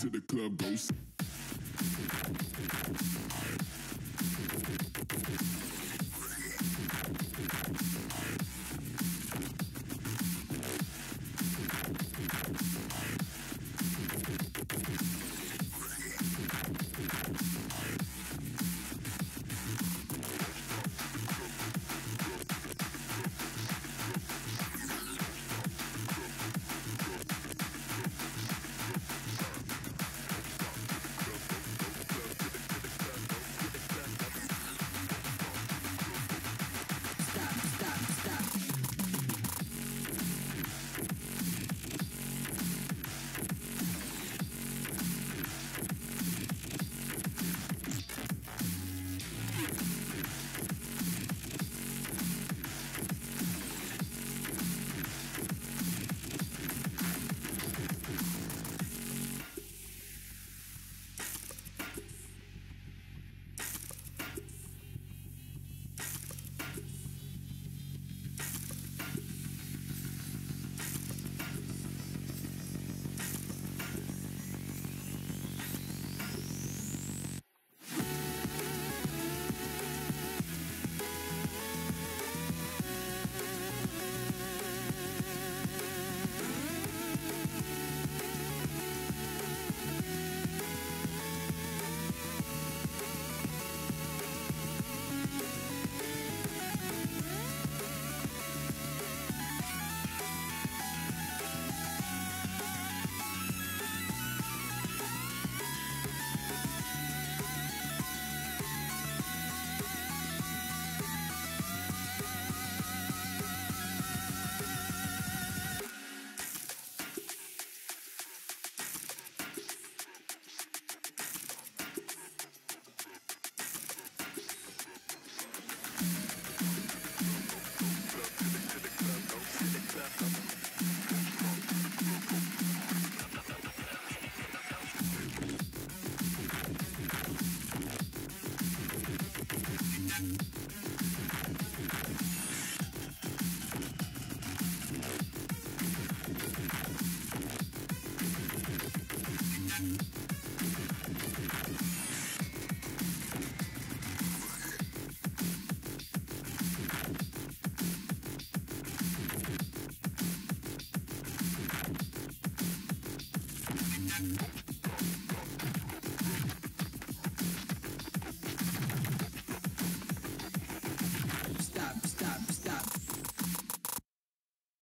to the club go.